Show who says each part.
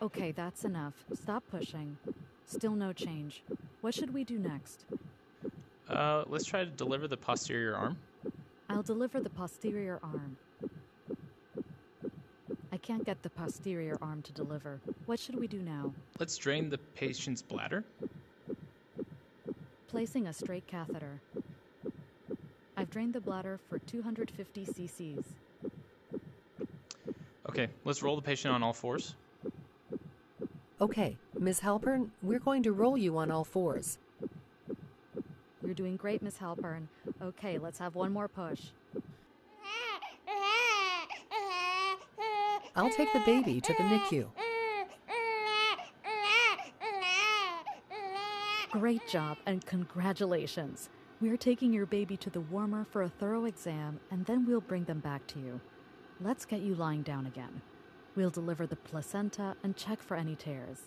Speaker 1: Okay, that's enough. Stop pushing. Still no change. What should we do next?
Speaker 2: Uh, let's try to deliver the posterior arm.
Speaker 1: I'll deliver the posterior arm. I can't get the posterior arm to deliver. What should we do now?
Speaker 2: Let's drain the patient's bladder.
Speaker 1: Placing a straight catheter. I've drained the bladder for 250 cc's.
Speaker 2: Okay, let's roll the patient on all fours.
Speaker 3: Okay, Miss Halpern, we're going to roll you on all fours.
Speaker 1: You're doing great, Miss Halpern. Okay, let's have one more push.
Speaker 3: I'll take the baby to the NICU.
Speaker 1: Great job and congratulations. We're taking your baby to the warmer for a thorough exam and then we'll bring them back to you. Let's get you lying down again. We'll deliver the placenta and check for any tears.